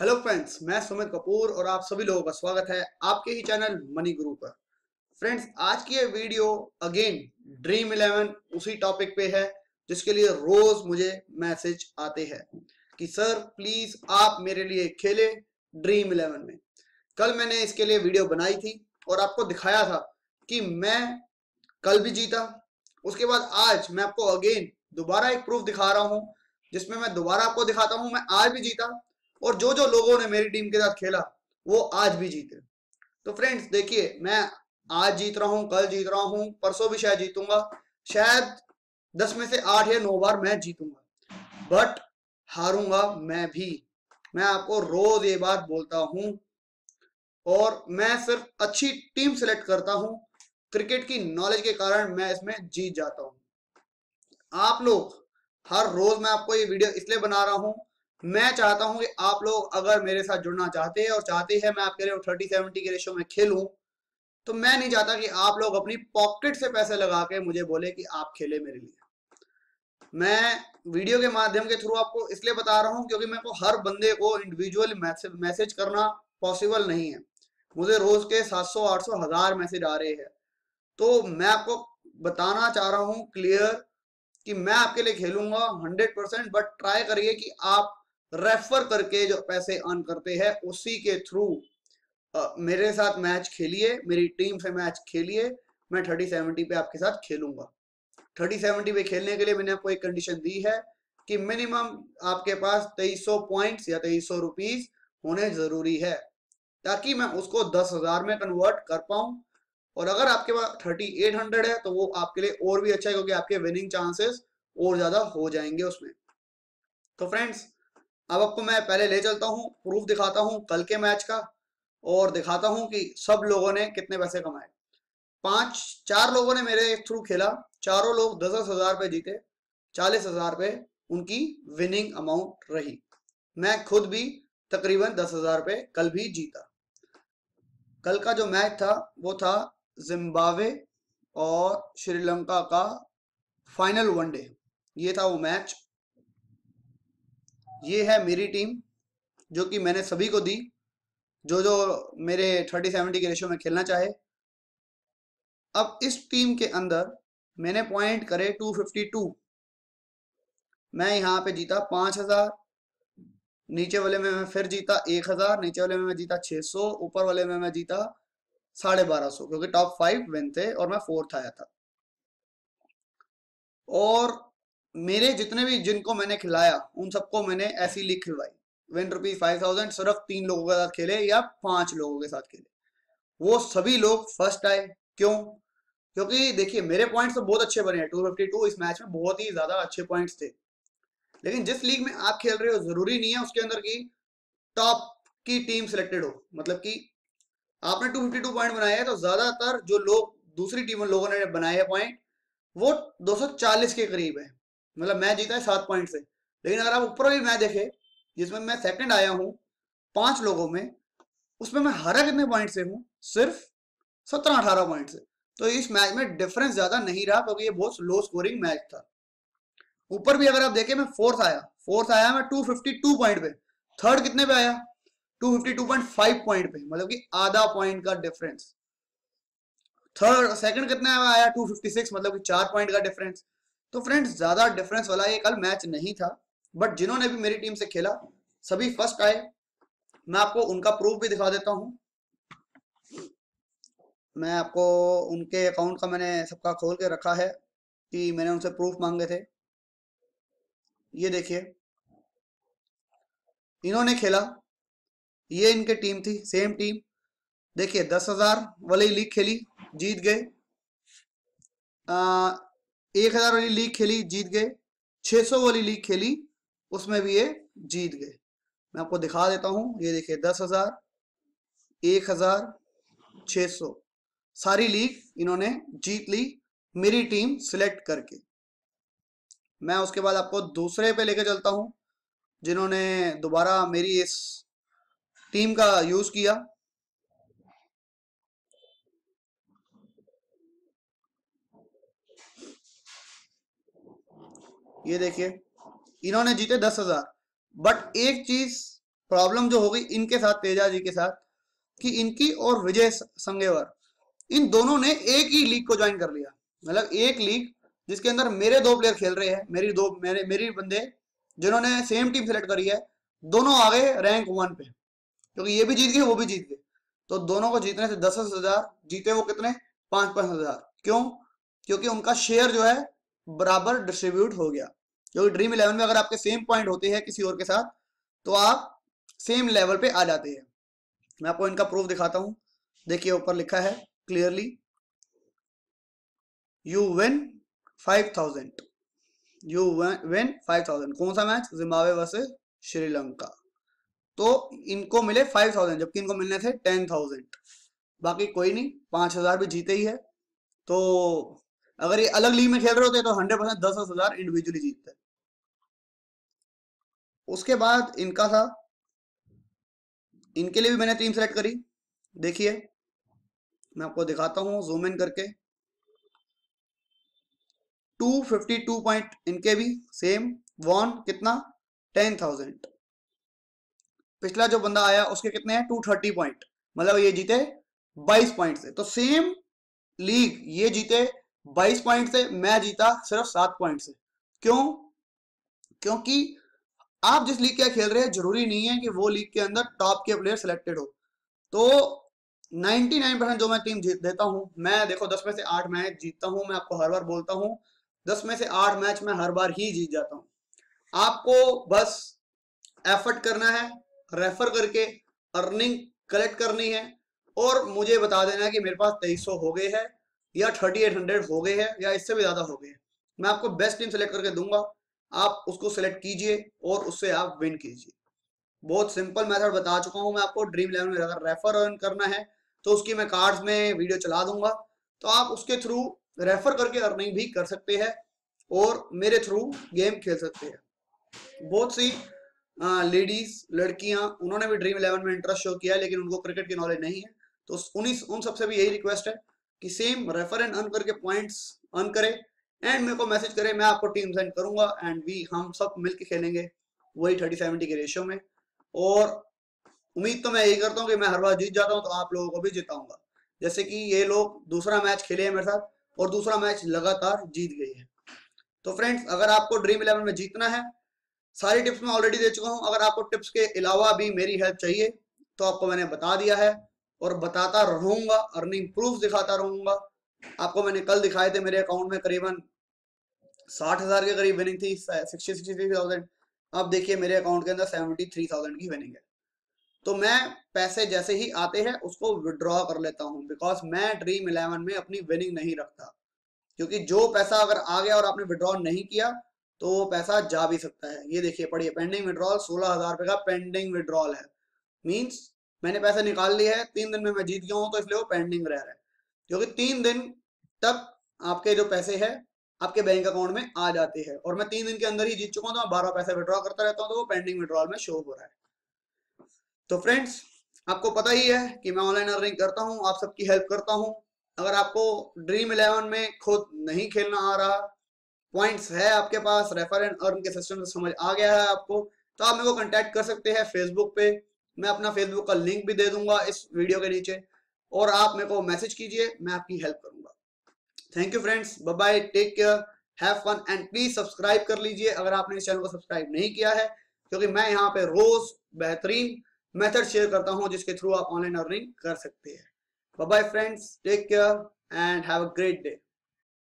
Hello friends मैं सुमित कपूर और आप सभी लोगों का स्वागत है आपके ही चैनल मनी गुरु पर। फ्रेंड्स आज की ये वीडियो अगेन ड्रीम इलेवन उसी टॉपिक पे है, जिसके लिए रोज मुझे मैसेज आते हैं कि, सर प्लीज़ आप मेरे लिए खेले ड्रीम इलेवन में। कल मैंने इसके लिए वीडियो बनाई थी और आपको दिखाया था कि मैं कल भी जीता। उसके बाद आज मैं आपको अगेन दोबारा एक प्रूफ दिखा रहा हूँ, जिसमें मैं दोबारा आपको दिखाता हूँ, मैं आज भी जीता। और जो जो लोगों ने मेरी टीम के साथ खेला, वो आज भी जीते। तो फ्रेंड्स, देखिए, मैं आज जीत रहा हूँ, कल जीत रहा हूँ, परसों भी शायद जीतूँगा। शायद दस में से आठ या नौ बार मैं जीतूँगा। बट हारूँगा मैं भी। मैं आपको रोज ये बात बोलता हूँ और मैं सिर्फ़ अच्छी टीम सेलेक्ट करता हूँ। क्रिकेट की नॉलेज के कारण मैं इसमें जीत जाता हूँ। आप लोग, हर रोज मैं आपको ये वीडियो इसलिए बना रहा हूँ मैं चाहता हूँ कि आप लोग अगर मेरे साथ जुड़ना चाहते हैं और चाहते हैं मैं आपके लिए थर्टी सेवेंटी के रेशो में खेलूं तो मैं नहीं चाहता कि आप लोग अपनी पॉकेट से पैसे लगा के मुझे बोले कि आप खेले मेरे लिए। मैं वीडियो के माध्यम के थ्रू आपको इसलिए बता रहा हूँ क्योंकि मेरे को हर बंदे को इंडिविजुअल मैसेज करना पॉसिबल नहीं है। मुझे रोज के 700 800 हज़ार मैसेज आ रहे हैं। तो मैं आपको बताना चाह रहा हूँ क्लियर कि मैं आपके लिए खेलूँगा 100 परसेंट बट ट्राई करिए कि आप रेफर करके जो पैसे अर्न करते हैं, उसी के थ्रू मेरे साथ मैच खेलिए, मेरी टीम से मैच खेलिए, मैं थर्टी सेवेंटी पे आपके साथ खेलूँगा। थर्टी सेवेंटी पे खेलने के लिए मैंने आपको एक कंडीशन दी है कि मिनिमम आपके पास तेईस सौ पॉइंट या तेईस सौ रुपीज़ होने ज़रूरी है, ताकि मैं उसको दस हज़ार में कन्वर्ट कर पाऊँ। और अगर आपके पास थर्टी एट हंड्रेड है तो वो आपके लिए और भी अच्छा है, क्योंकि आपके विनिंग चांसेस और ज़्यादा हो जाएँगे उसमें। तो फ्रेंड्स अब आपको मैं पहले ले चलता हूँ प्रूफ दिखाता हूँ कल के मैच का और दिखाता हूँ कि सब लोगों ने कितने पैसे कमाए। पाँच, चार लोगों ने मेरे थ्रू खेला, चारों लोग दस दस हज़ार पे जीते, चालीस हज़ार पे उनकी विनिंग अमाउंट रही। मैं खुद भी तकरीबन दस हज़ार पे कल भी जीता। कल का जो मैच था, वो था जिम्बावे और श्रीलंका का फाइनल वनडे ये था वो मैच ये है मेरी टीम, जो कि मैंने सभी को दी। जो जो मेरे थर्टी सेवेंटी के रेशो में खेलना चाहे। अब इस टीम के अंदर मैंने पॉइंट करे टू फिफ्टी टू। मैं यहाँ पे जीता पाँच हज़ार, नीचे वाले में मैं फिर जीता एक हज़ार, नीचे वाले में मैं जीता छह सौ, ऊपर वाले में मैं जीता साढ़े बारह सौ, क्योंकि टॉप फाइव विन थे और मैं फोर्थ आया था। और मेरे जितने भी जिनको मैंने खिलाया, उन सबको मैंने ऐसी लीग खिलवाई। विन रुपीज़ फाइव थाउज़ेंड सिर्फ़ तीन लोगों के साथ खेले या पाँच लोगों के साथ खेले। वो सभी लोग फ़र्स्ट आए। क्यों? क्योंकि देखिए, मेरे पॉइंट्स तो बहुत अच्छे बने हैं। टू फिफ्टी टू इस मैच में बहुत ही ज़्यादा अच्छे पॉइंट्स थे। लेकिन जिस लीग में आप खेल रहे हो, ज़रूरी नहीं है उसके अंदर की टॉप की टीम सिलेक्टेड हो। मतलब कि आपने 252 पॉइंट बनाए हैं तो ज़्यादातर जो लोग, दूसरी टीम लोगों ने बनाए हैं पॉइंट वो 240 के करीब है। मतलब मैं जीता है सात पॉइंट से। लेकिन अगर आप ऊपर वाली मैच देखे, जिसमें मैं सेकंड आया हूँ, पाँच लोगों में, उसमें मैं हरा कितने पॉइंट से हूँ? सिर्फ़ सत्रह अठारह पॉइंट से। तो इस मैच में डिफरेंस ज़्यादा नहीं रहा, क्योंकि ये बहुत लो स्कोरिंग मैच था। ऊपर भी अगर आप देखें, मैं फोर्थ आया। फोर्थ आया मैं 252 पॉइंट पे। थर्ड कितने पे आया? 252.5 पॉइंट पे। मतलब कि आधा पॉइंट का डिफरेंस थर्ड सेकंड कितने आया? 256 मतलब कि चार पॉइंट का डिफरेंस तो फ्रेंड्स ज़्यादा डिफरेंस वाला ये कल मैच नहीं था बट जिन्होंने भी मेरी टीम से खेला, सभी फ़र्स्ट आए। मैं आपको उनका प्रूफ भी दिखा देता हूँ। मैं आपको उनके अकाउंट का मैंने सबका खोल के रखा है कि मैंने उनसे प्रूफ मांगे थे। ये देखिए। इन्होंने खेला। ये इनके टीम थी सेम टीम देखिए, दस हज़ार वाली लीग खेली, जीत गए। एक हज़ार वाली लीग खेली, जीत गए। 600 वाली लीग खेली, उसमें भी ये जीत गए। मैं आपको दिखा देता हूँ, ये देखिए, दस हज़ार, एक हज़ार छ सौ। सारी लीग इन्होंने जीत ली, मेरी टीम सिलेक्ट करके। मैं उसके बाद आपको दूसरे पे लेके चलता हूँ, जिन्होंने दोबारा मेरी इस टीम का यूज़ किया। ये देखिए, इन्होंने जीते दस हज़ार। बट एक चीज़ प्रॉब्लम जो होगी इनके साथ, तेजा जी के साथ, कि इनकी और विजय संगेवर, इन दोनों ने एक ही लीग को ज्वाइन कर लिया। मतलब एक लीग जिसके अंदर मेरे दो प्लेयर खेल रहे हैं, मेरी दो, मेरे, मेरी बंदे जिन्होंने सेम टीम सेलेक्ट करी है, दोनों आ गए रैंक वन पे। क्योंकि ये भी जीत गए, वो भी जीत गए। तो दोनों को जीतने से दस दस हज़ार, जीते वो कितने? पाँच पाँच हज़ार। क्यों? क्योंकि उनका शेयर जो है बराबर डिस्ट्रीब्यूट हो गया। क्योंकि ड्रीम इलेवन में अगर आपके सेम पॉइंट होते हैं किसी और के साथ तो आप सेम लेवल पे आ जाते हैं। मैं आपको इनका प्रूफ दिखाता हूँ। देखिए, ऊपर लिखा है clearly you win five thousand you win five thousand कौन सा मैच जिम्बावे वर्सेस श्रीलंका तो इनको मिले फाइव थाउज़ेंड जबकि इनको मिलने थे टेन थाउज़ेंड बाकी कोई नहीं, पाँच हज़ार भी जीते ही है। तो अगर ये अलग लीग में खेल रहे होते तो हंड्रेड परसेंट दस दस हज़ार इंडिविजुअली जीतते उसके बाद इनका था इनके लिए भी मैंने टीम सेलेक्ट करी। देखिए मैं आपको दिखाता हूँ जूम इन करके। 252 पॉइंट इनके भी सेम वॉन कितना? 10,000 पिछला जो बंदा आया उसके कितने हैं? 230 पॉइंट मतलब ये जीते 22 पॉइंट से। तो सेम लीग ये जीते 22 पॉइंट से मैं जीता सिर्फ़ सात पॉइंट से। क्यों? क्योंकि आप जिस लीग के खेल रहे हैं, ज़रूरी नहीं है कि वो लीग के अंदर टॉप के प्लेयर सिलेक्टेड हो। तो 99 परसेंट जो मैं टीम जीत देता हूँ, मैं देखो 10 में से 8 मैच जीतता हूँ, मैं आपको हर बार बोलता हूँ 10 में से 8 मैच मैं हर बार ही जीत जाता हूँ। आपको बस एफर्ट करना है रेफर करके अर्निंग कलेक्ट करनी है, और मुझे बता देना है कि मेरे पास तेईस हो गए हैं या थर्टी एट हंड्रेड हो गए हैं या इससे भी ज़्यादा हो गए हैं। मैं आपको बेस्ट टीम सेलेक्ट करके दूँगा। आप उसको सिलेक्ट कीजिए और उससे आप विन कीजिए। बहुत सिंपल मेथड बता चुका हूँ मैं आपको। ड्रीम इलेवन में अगर रेफर अर्न करना है तो उसकी मैं कार्ड्स में वीडियो चला दूँगा। तो आप उसके थ्रू रेफर करके अर्निंग भी कर सकते हैं और मेरे थ्रू गेम खेल सकते हैं। बहुत सी लेडीज़ लड़कियाँ, उन्होंने भी ड्रीम इलेवन में इंटरेस्ट शो किया है, लेकिन उनको क्रिकेट की नॉलेज नहीं है। तो उन्हीं, उन सबसे भी यही रिक्वेस्ट है। कि सेम रेफर एंड अर्न करके पॉइंट्स अर्न करें एंड मेरे को मैसेज करे, मैं आपको टीम सेंड करूँगा एंड वी हम सब मिलके खेलेंगे वही थर्टी सेवेंटी के रेशियो में। और उम्मीद तो मैं यही करता हूँ कि मैं हर बार जीत जाता हूँ तो आप लोगों को भी जिताऊँगा। जैसे कि ये लोग दूसरा मैच खेले हैं मेरे साथ, और दूसरा मैच लगातार जीत गई है। तो फ्रेंड्स अगर आपको ड्रीम इलेवन में जीतना है, सारी टिप्स मैं ऑलरेडी दे चुका हूँ। अगर आपको टिप्स के अलावा भी मेरी हेल्प चाहिए तो आपको मैंने बता दिया है। और बताता रहूँगा अर्निंग प्रूफ दिखाता रहूँगा। आपको मैंने कल दिखाए थे मेरे अकाउंट में करीबन साठ हज़ार के करीब विनिंग थी थाउज़ेंड अब देखिए मेरे अकाउंट के अंदर सेवेंटी थ्री थाउज़ेंड की विनिंग है। तो मैं पैसे जैसे ही आते हैं, उसको विड्रॉ कर लेता हूँ बिकॉज़ मैं ड्रीम इलेवन में अपनी विनिंग नहीं रखता। क्योंकि जो पैसा अगर आ गया और आपने विड्रॉ नहीं किया तो वो पैसा जा भी सकता है। ये देखिए, पढ़िए पेंडिंग विड्रॉल सोलह हज़ार रुपए का पेंडिंग विड्रॉल है। मीन्स मैंने पैसे निकाल लिए है, तीन दिन में मैं जीत गया हूँ तो इसलिए वो पेंडिंग रह रहा है। क्योंकि तीन दिन तक आपके जो पैसे है, आपके बैंक अकाउंट में आ जाते हैं। और मैं तीन दिन के अंदर ही जीत चुका हूँ तो मैं बारह पैसे विड्रॉ करता रहता हूँ तो वो पेंडिंग विड्रॉल में शो हो रहा है। तो फ्रेंड्स आपको पता ही है कि मैं ऑनलाइन अर्निंग करता हूँ, आप सबकी हेल्प करता हूँ। अगर आपको ड्रीम इलेवन में खुद नहीं खेलना आ रहा पॉइंट्स है आपके पास रेफर एंड अर्न के सिस्टम से समझ आ गया है आपको तो आप मेरे को कांटेक्ट कर सकते हैं फेसबुक पे। मैं अपना फेसबुक का लिंक भी दे दूँगा इस वीडियो के नीचे, और आप मेरे को मैसेज कीजिए, मैं आपकी हेल्प करूँगा। Thank you friends bye take care have fun and please subscribe कर लीजिए। अगर आपने इस चैनल को सब्सक्राइब नहीं किया है, क्योंकि मैं यहाँ पे रोज बेहतरीन मेथड शेयर करता हूँ, जिसके थ्रू आप ऑनलाइन अर्निंग कर सकते हैं। Bye friends take care and have a great day